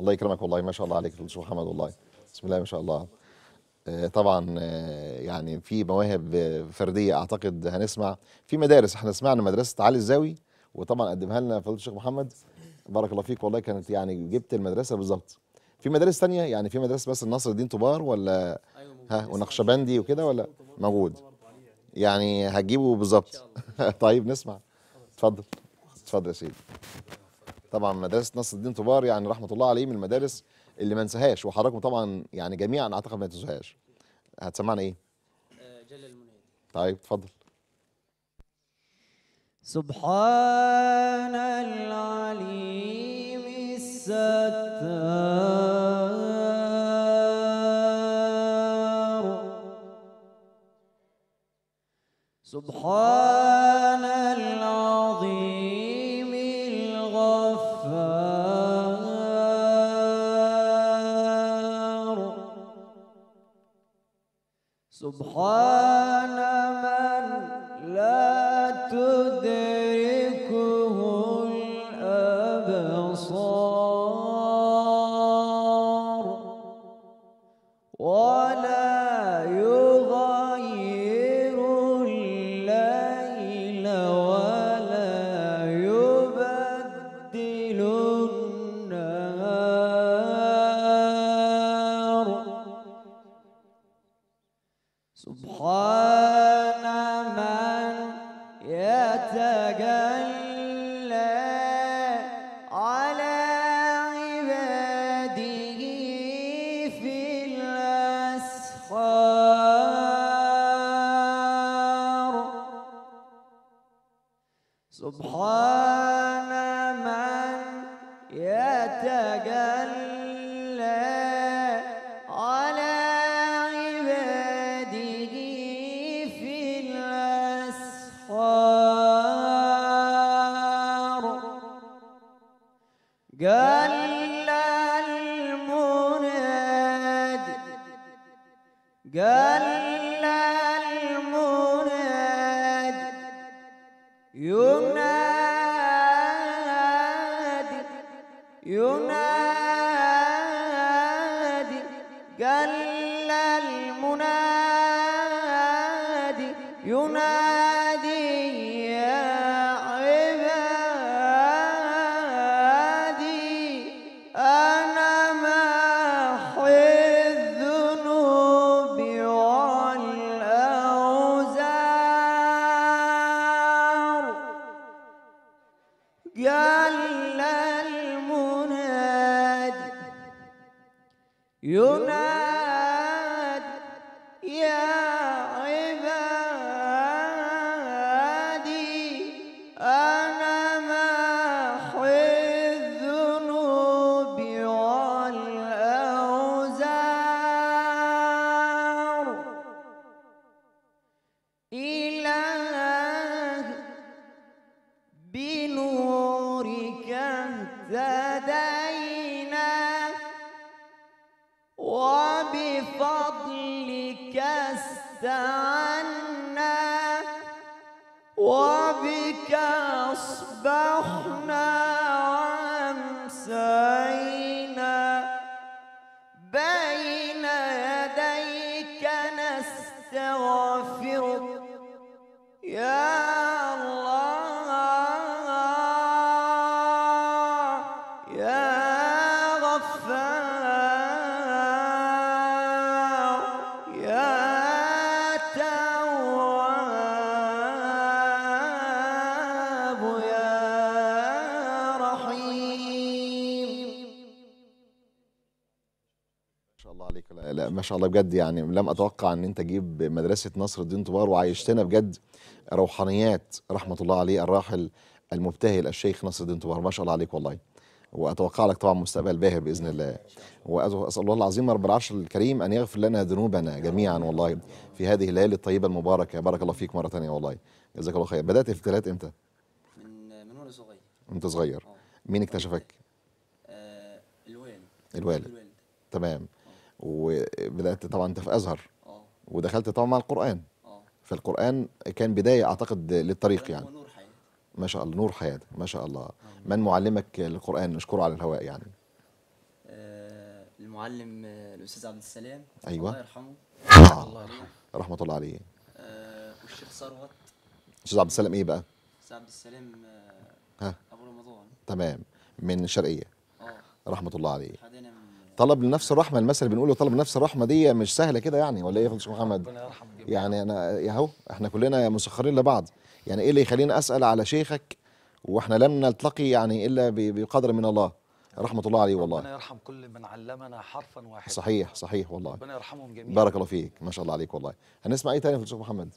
الله يكرمك والله ما شاء الله عليك دكتور محمد والله. بسم الله ما شاء الله. آه، طبعا آه، يعني في مواهب فردية أعتقد هنسمع. في مدارس إحنا سمعنا مدرسة علي الزاوي وطبعا قدمها لنا فضيلة الشيخ محمد. بارك الله فيك والله كانت يعني جبت المدرسة بالظبط. في مدارس تانية؟ يعني في مدرسة بس نصر الدين طبار ولا ها ونقشبندي وكده ولا؟ موجود يعني هتجيبه بالظبط. طيب نسمع. اتفضل. اتفضل يا سيدي. طبعا مدرسه نصر الدين طبار يعني رحمة الله عليه من المدارس اللي ما انساهاش وحضراتكم طبعا يعني جميعا أعتقد ما تنسوهاش. هتسمعنا إيه؟ جل المنير طيب اتفضل. سبحان العليم الستار. سبحان العظيم سبحان سبحان من يتجلى شاء الله بجد يعني لم أتوقع إن أنت تجيب مدرسة نصر الدين طبار وعايشتنا بجد روحانيات رحمة الله عليه الراحل المبتهل الشيخ نصر الدين طبار. ما شاء الله عليك والله. وأتوقع لك طبعا مستقبل باهر بإذن الله. وأسأل الله العظيم رب العرش الكريم أن يغفر لنا ذنوبنا جميعا والله في هذه الليالي الطيبة المباركة. بارك الله فيك مرة ثانية والله. جزاك الله خير. بدأت الابتلاءات إمتى؟ من من وأنا صغير. وأنت صغير. مين اكتشفك؟ آه الوالد. الوالد. تمام. وبدأت طبعا أنت في أزهر. آه. ودخلت طبعا مع القرآن. آه. فالقرآن كان بداية أعتقد للطريق يعني. نور حياتي. ما شاء الله نور حياتك ما شاء الله. من معلمك للقرآن؟ نشكره على الهواء يعني. آه المعلم آه الأستاذ عبد السلام. أيوة. الله يرحمه. الله يرحمه رحمة الله عليه. آه والشيخ ثروت. أستاذ عبد السلام إيه بقى؟ الاستاذ عبد السلام آه ها. أبو رمضان. تمام. من الشرقيه آه. رحمة الله عليه. حدنا من طلب لنفس الرحمة المثل اللي بنقوله طلب نفس الرحمة دي مش سهلة كده يعني ولا إيه يا فندم شيخ محمد. يعني أنا يا اهو إحنا كلنا مسخرين لبعض. يعني إيه اللي يخليني أسأل على شيخك وإحنا لم نلتقي يعني إلا ب- بقدر من الله؟ رحمة الله عليه والله. ربنا يرحم كل من علمنا حرفا واحدا. صحيح صحيح والله. ربنا يرحمهم جميعا. بارك الله فيك ما شاء الله عليك والله. هنسمع إيه تاني يا شيخ محمد؟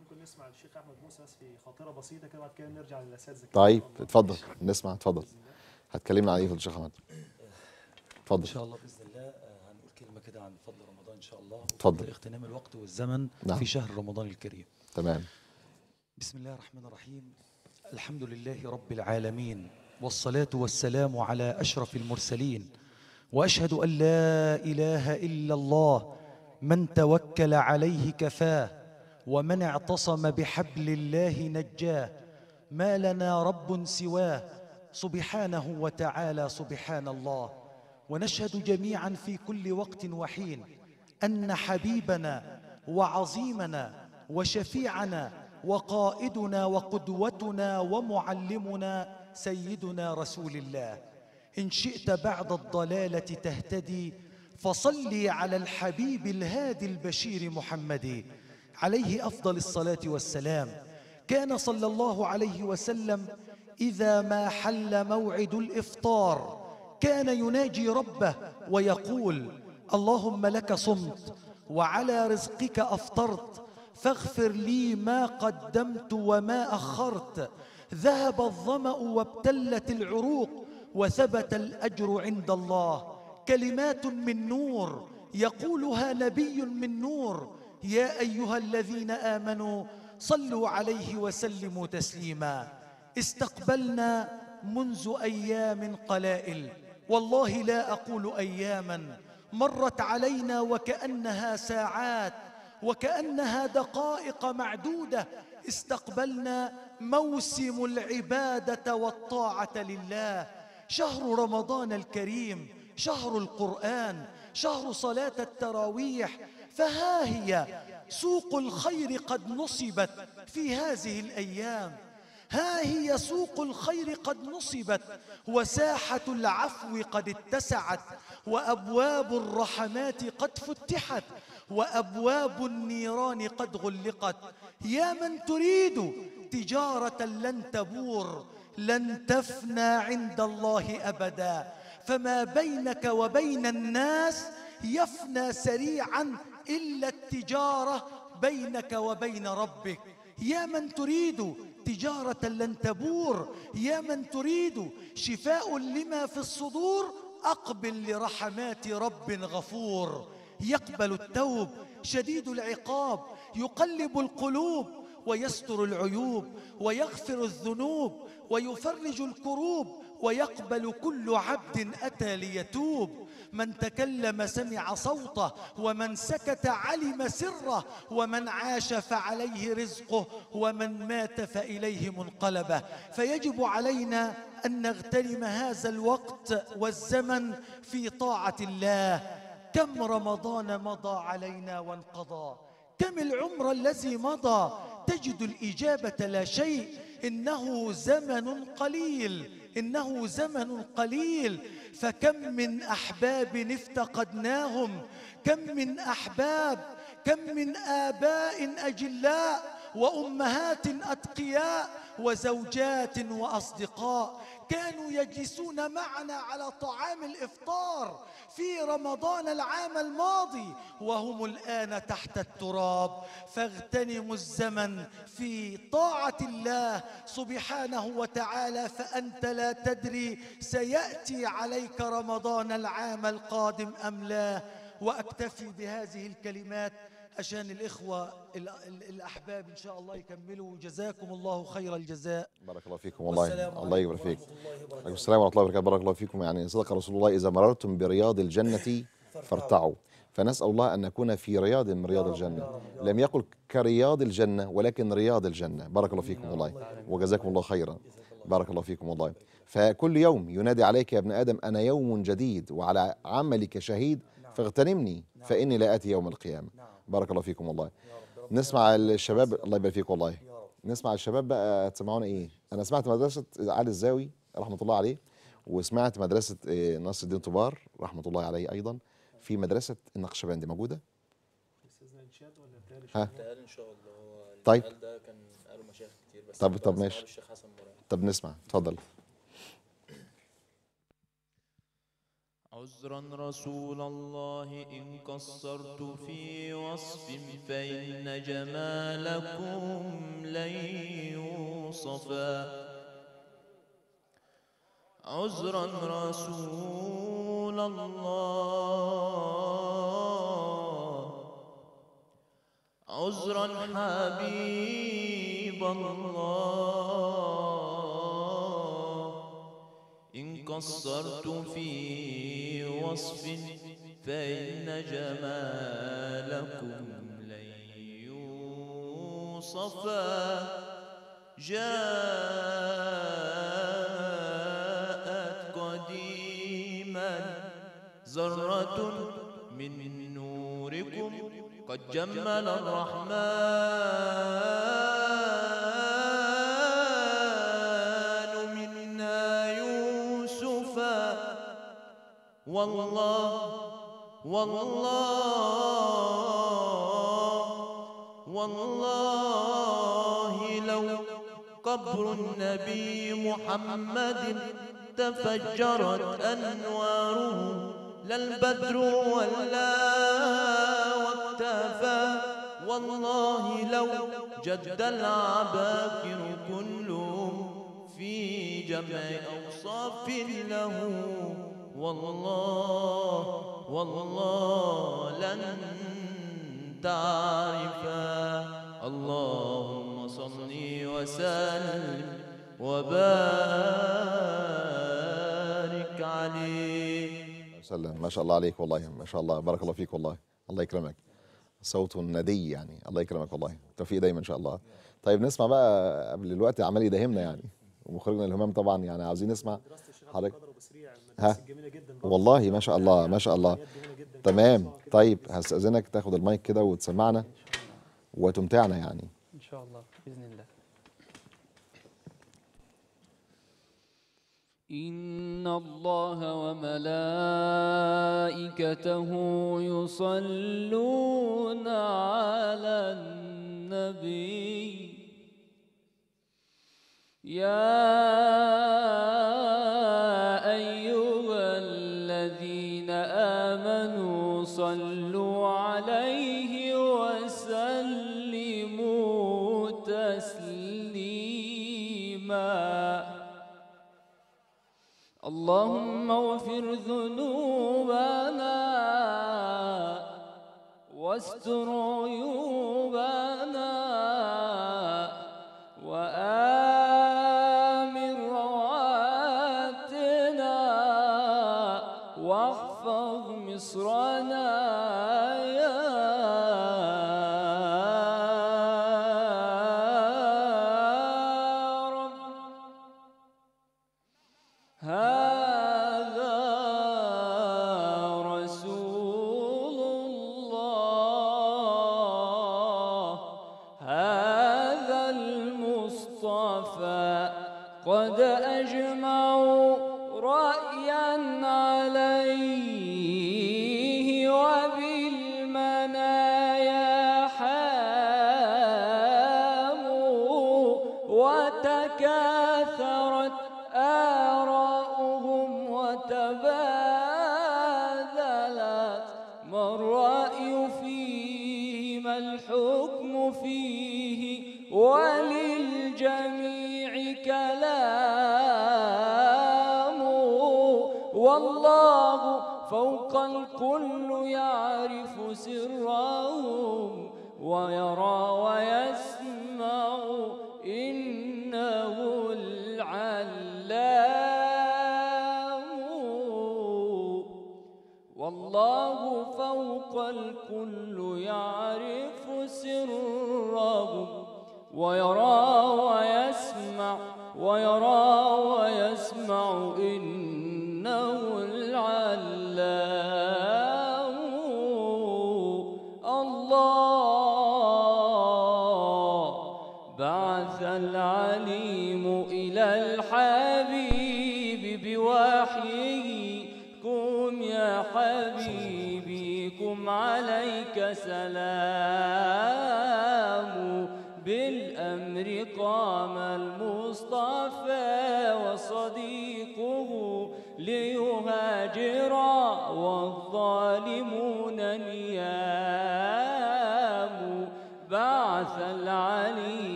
ممكن نسمع الشيخ أحمد موسى بس في خاطرة بسيطة كده بعد كده نرجع للأساتذة. طيب اتفضل. نسمع اتفضل. هتكلمنا عن إيه يا شيخ احمد إن شاء الله بإذن الله آه، هنقول كلمة كده عن فضل رمضان إن شاء الله اتفضل. وفضل اغتنام الوقت والزمن نعم. في شهر رمضان الكريم. تمام. بسم الله الرحمن الرحيم. الحمد لله رب العالمين والصلاة والسلام على أشرف المرسلين وأشهد أن لا إله إلا الله من توكل عليه كفاه ومن اعتصم بحبل الله نجاه. ما لنا رب سواه سبحانه وتعالى سبحان الله. ونشهد جميعا في كل وقت وحين أن حبيبنا وعظيمنا وشفيعنا وقائدنا وقدوتنا ومعلمنا سيدنا رسول الله. إن شئت بعد الضلالة تهتدي فصلي على الحبيب الهادي البشير محمد. عليه أفضل الصلاة والسلام. كان صلى الله عليه وسلم إذا ما حل موعد الإفطار. كان يناجي ربه ويقول اللهم لك صمت وعلى رزقك أفطرت فاغفر لي ما قدمت وما أخرت. ذهب الظمأ وابتلت العروق وثبت الأجر عند الله. كلمات من نور يقولها نبي من نور. يا أيها الذين آمنوا صلوا عليه وسلموا تسليما. استقبلنا منذ أيام قلائل. والله لا أقول أياما مرت علينا وكأنها ساعات وكأنها دقائق معدودة استقبلنا موسم العبادة والطاعة لله. شهر رمضان الكريم شهر القرآن شهر صلاة التراويح. فها هي سوق الخير قد نصبت في هذه الأيام. ها هي سوق الخير قد نصبت وساحة العفو قد اتسعت وأبواب الرحمات قد فتحت وأبواب النيران قد غلقت. يا من تريد تجارة لن تبور لن تفنى عند الله أبدا. فما بينك وبين الناس يفنى سريعا إلا التجارة بينك وبين ربك. يا من تريد تجارة لن تبور يا من تريد شفاء لما في الصدور أقبل لرحمات رب غفور. يقبل التوب شديد العقاب يقلب القلوب ويستر العيوب ويغفر الذنوب ويفرج الكروب ويقبل كل عبد أتى ليتوب. من تكلم سمع صوته ومن سكت علم سره ومن عاش فعليه رزقه ومن مات فإليه منقلبه. فيجب علينا أن نغتنم هذا الوقت والزمن في طاعة الله. كم رمضان مضى علينا وانقضى؟ كم العمر الذي مضى؟ تجد الإجابة لا شيء إنه زمن قليل. إنه زمن قليل. فكم من أحباب افتقدناهم؟ كم من أحباب كم من آباء أجلاء وأمهات أتقياء وزوجات وأصدقاء. كانوا يجلسون معنا على طعام الإفطار في رمضان العام الماضي وهم الآن تحت التراب. فاغتنموا الزمن في طاعة الله سبحانه وتعالى فأنت لا تدري سيأتي عليك رمضان العام القادم أم لا. وأكتفي بهذه الكلمات عشان الإخوة ال- ال- الأحباب إن شاء الله يكملوا. جزاكم الله خير الجزاء. بارك الله فيكم والله. الله يبارك فيك. عليكم السلام ورحمة الله وبركاته. بارك الله فيكم. يعني صدق رسول الله إذا مررتم برياض الجنة فارتعوا. فنسأل الله أن نكون في رياض من رياض الجنة. لم يقل كرياض الجنة ولكن رياض الجنة. بارك الله فيكم والله. وجزاكم الله خيرا. بارك الله فيكم والله. فكل يوم ينادي عليك يا ابن آدم أنا يوم جديد وعلى عملك شهيد فاغتنمني فإني لا أتي يوم القيامة. بارك الله فيكم والله. نسمع الشباب الله يبارك فيك والله. نسمع الشباب بقى تسمعونا إيه؟ أنا سمعت مدرسة علي الزاوي رحمة الله عليه وسمعت مدرسة آه، نصر الدين طبار رحمة الله عليه أيضا في مدرسة النقشبندي موجودة؟ ها؟ إن شاء الله. طيب. ده كان قاله مشايخ كتير بس طب طب ماشي. الشيخ حسن مراد. طب نسمع. اتفضل. عذرا رسول الله إن قصرت في وصف فإن جمالكم لن يوصفا. عذرا رسول الله. عذرا حبيب الله. إن قصرت في وصف فإن جمالكم لن يوصفا جاءت قديما ذرة من نوركم قد جمل الرحمن والله والله والله لو قبر النبي محمد تفجرت أنواره لا البدر ولا واكتفى. والله لو جد العباكر كلهم في جمع أوصاف له. والله والله لن تعرفا اللهم صل وسلم وبارك عليه. وسلم. ما شاء الله عليك والله ما شاء الله. بارك الله فيك والله. الله يكرمك. صوت ندي يعني. الله يكرمك والله. توفيق دايما إن شاء الله. طيب نسمع بقى قبل الوقت عمال يداهمنا يعني. ومخرجنا الهمام طبعا يعني عاوزين نسمع. حضرتك ها؟ والله ما شاء الله ما شاء الله. تمام. طيب هستأذنك تاخد المايك كده وتسمعنا وتمتعنا يعني. إن شاء الله بإذن الله. إن الله وملائكته يصلون على النبي. يا أيها الذين آمنوا صلوا عليه وسلموا تسليما. اللهم اغفر ذنوبنا واستر عيوبنا ويرى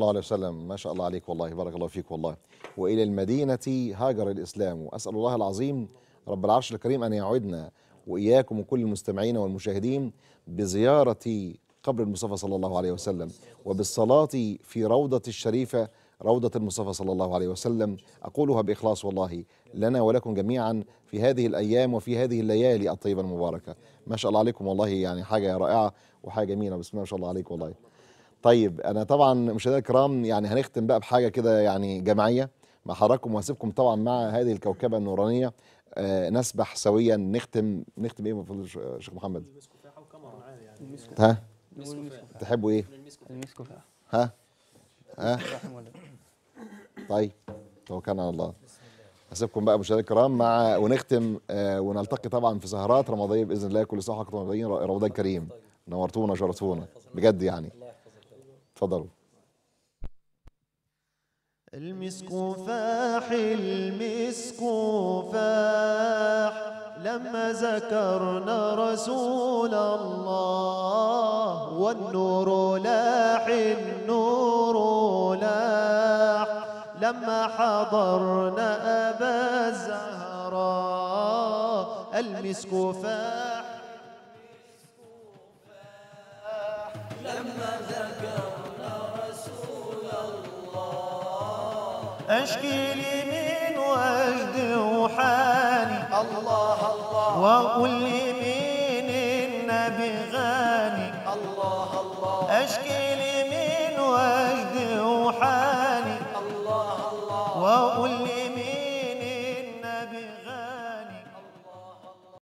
الله عليه وسلم. ما شاء الله عليك والله بارك الله فيك والله. وإلى المدينة هاجر الإسلام. وأسأل الله العظيم رب العرش الكريم أن يعودنا وإياكم وكل المستمعين والمشاهدين بزيارة قبر المصطفى صلى الله عليه وسلم وبالصلاة في روضة الشريفة روضة المصطفى صلى الله عليه وسلم. أقولها بإخلاص والله لنا ولكم جميعا في هذه الأيام وفي هذه الليالي الطيبة المباركة. ما شاء الله عليكم والله يعني حاجة رائعة وحاجة جميلة. بسم الله ما شاء الله عليك والله. طيب أنا طبعا مشاهدينا الكرام يعني هنختم بقى بحاجة كده يعني جماعية. مع حضراتكم وهسيبكم طبعا مع هذه الكوكبة النورانية. آه نسبح سويا. نختم نختم إيه المفروض يا شيخ محمد؟ ها؟ تحبوا إيه؟ ها؟ ها؟ طيب توكلنا على الله. هسيبكم بقى مشاهدينا الكرام مع ونختم آه ونلتقي طبعا في سهرات رمضانيه بإذن الله. كل سنه وحضراتكم رمضان كريم. نورتونا وشرفتونا. بجد يعني. اتفضلوا المسك فاح المسك فاح. لما ذكرنا رسول الله والنور لاح النور لاح. لما حضرنا أبا الزهراء المسك فاح. أشكي لي من وجد وحالي الله الله. وأقول لي من النبي غاني. الله الله. أشكي لي من وجد وحالي الله الله. وأقول لي